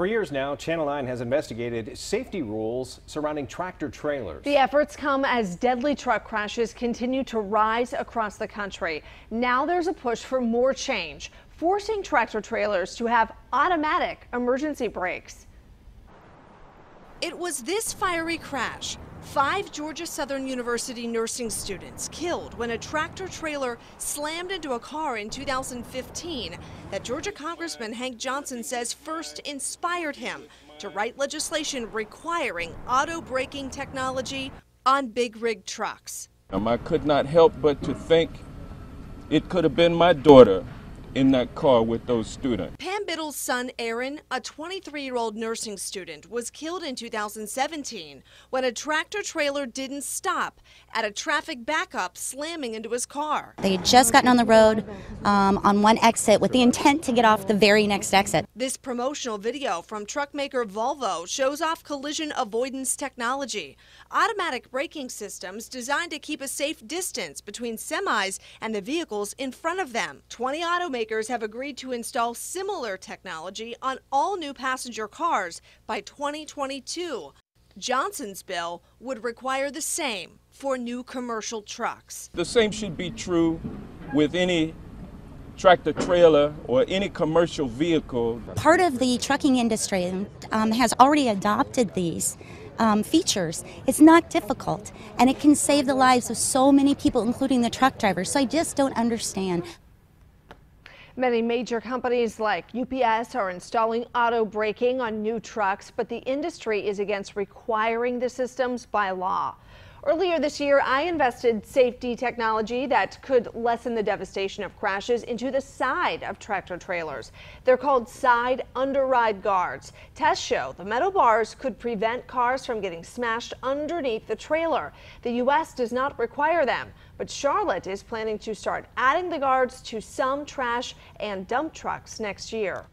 For years now, Channel 9 has investigated safety rules surrounding tractor trailers. The efforts come as deadly truck crashes continue to rise across the country. Now there's a push for more change, forcing tractor trailers to have automatic emergency brakes. It was this fiery crash. Five Georgia Southern University nursing students killed when a tractor trailer slammed into a car in 2015 that Georgia Congressman Hank Johnson says first inspired him to write legislation requiring auto braking technology on big rig trucks. Um, I could not help but to think it could have been my daughter in that car with those students. Pam Biddle's son, Aaron, a 23 year old nursing student, was killed in 2017 when a tractor trailer didn't stop at a traffic backup, slamming into his car. They had just gotten on the road um, on one exit with the intent to get off the very next exit. This promotional video from truck maker Volvo shows off collision avoidance technology, automatic braking systems designed to keep a safe distance between semis and the vehicles in front of them. 20 automakers automakers have agreed to install similar technology on all new passenger cars by 2022. Johnson's bill would require the same for new commercial trucks. The same should be true with any tractor trailer or any commercial vehicle. Part of the trucking industry um, has already adopted these. Um, features. It's not difficult and it can save the lives of so many people, including the truck drivers. So I just don't understand. Many major companies like UPS are installing auto braking on new trucks, but the industry is against requiring the systems by law. Earlier this year, I invested safety technology that could lessen the devastation of crashes into the side of tractor trailers. They're called side underride guards. Tests show the metal bars could prevent cars from getting smashed underneath the trailer. The U.S. does not require them, but Charlotte is planning to start adding the guards to some trash and dump trucks next year.